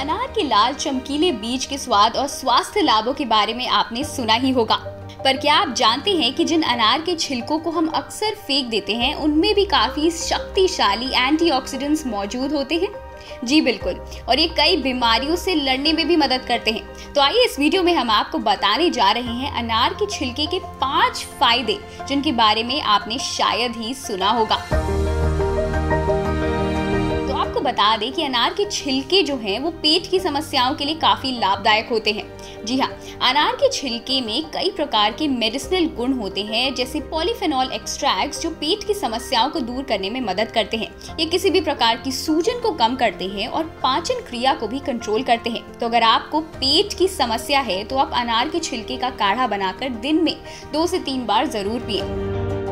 अनार के लाल चमकीले बीज के स्वाद और स्वास्थ्य लाभों के बारे में आपने सुना ही होगा। पर क्या आप जानते हैं कि जिन अनार के छिलकों को हम अक्सर फेंक देते हैं, उनमें भी काफ़ी शक्तिशाली एंटीऑक्सीडेंट्स मौजूद होते हैं? जी बिल्कुल, और ये कई बीमारियों से लड़ने में भी मदद करते हैं। तो आइए इस वीडियो में हम आपको बताने जा रहे हैं अनार के छिलके के पाँच फ़ायदे, जिनके बारे में आपने शायद ही सुना होगा। आपको बता दें कि अनार के छिलके जो हैं, वो पेट की समस्याओं के लिए काफ़ी लाभदायक होते हैं। जी हाँ अनार के छिलके में कई प्रकार के मेडिसिनल गुण होते हैं, जैसे पॉलीफेनॉल एक्सट्रैक्ट्स जो पेट की समस्याओं को दूर करने में मदद करते हैं। ये किसी भी प्रकार की सूजन को कम करते हैं और पाचन क्रिया को भी कंट्रोल करते हैं। तो अगर आपको पेट की समस्या है तो आप अनार के छिलके का काढ़ा बनाकर दिन में दो से तीन बार ज़रूर पिए।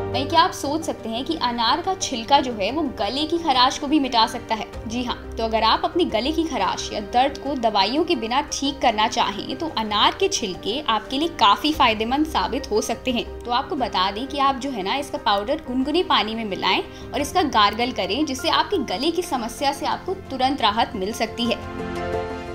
वही क्या आप सोच सकते हैं कि अनार का छिलका जो है वो गले की खराश को भी मिटा सकता है। जी हाँ तो अगर आप अपनी गले की खराश या दर्द को दवाइयों के बिना ठीक करना चाहें तो अनार के छिलके आपके लिए काफ़ी फ़ायदेमंद साबित हो सकते हैं। तो आपको बता दें कि आप जो है ना, इसका पाउडर गुनगुने पानी में मिलाएँ और इसका गार्गल करें, जिससे आपकी गले की समस्या से आपको तुरंत राहत मिल सकती है।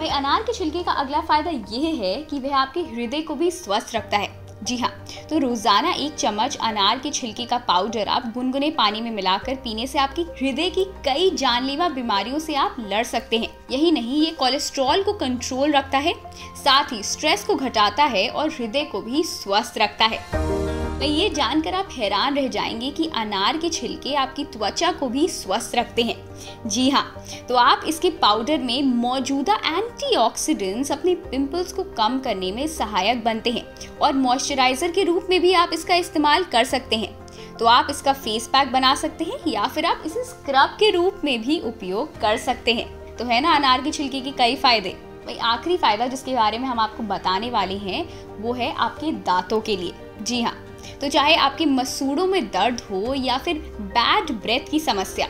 अनार के छिलके का अगला फ़ायदा यह है कि वह आपके हृदय को भी स्वस्थ रखता है। जी हाँ तो रोज़ाना एक चम्मच अनार के छिलके का पाउडर आप गुनगुने पानी में मिलाकर पीने से आपकी हृदय की कई जानलेवा बीमारियों से आप लड़ सकते हैं। यही नहीं, ये कोलेस्ट्रॉल को कंट्रोल रखता है, साथ ही स्ट्रेस को घटाता है और हृदय को भी स्वस्थ रखता है। तो ये जानकर आप हैरान रह जाएँगे कि अनार के छिलके आपकी त्वचा को भी स्वस्थ रखते हैं। जी हाँ तो आप इसके पाउडर में मौजूदा एंटीऑक्सीडेंट्स अपने पिंपल्स को कम करने में सहायक बनते हैं और मॉइस्चराइजर के रूप में भी आप इसका इस्तेमाल कर सकते हैं। तो आप इसका फेस पैक बना सकते हैं या फिर आप इसे स्क्रब के रूप में भी उपयोग कर सकते हैं। तो है ना अनार के छिलके के कई फ़ायदे? भाई, आखिरी फ़ायदा जिसके बारे में हम आपको बताने वाले हैं, वो है आपके दांतों के लिए। जी हाँ तो चाहे आपके मसूड़ों में दर्द हो या फिर बैड ब्रेथ की समस्या,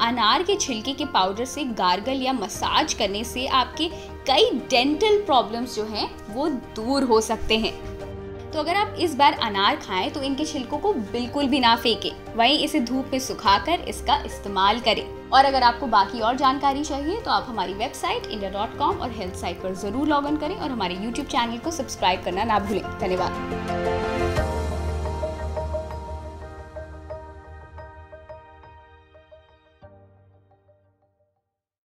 अनार के छिलके के पाउडर से गार्गल या मसाज करने से आपके कई डेंटल प्रॉब्लम्स जो हैं, वो दूर हो सकते हैं। तो अगर आप इस बार अनार खाएँ तो इनके छिलकों को बिल्कुल भी ना फेंकें। वहीं इसे धूप में सुखाकर इसका इस्तेमाल करें। और अगर आपको बाकी और जानकारी चाहिए तो आप हमारी वेबसाइट इंडिया डॉट कॉम और हेल्थ साइट पर ज़रूर लॉग इन करें और हमारे यूट्यूब चैनल को सब्सक्राइब करना ना भूलें। धन्यवाद।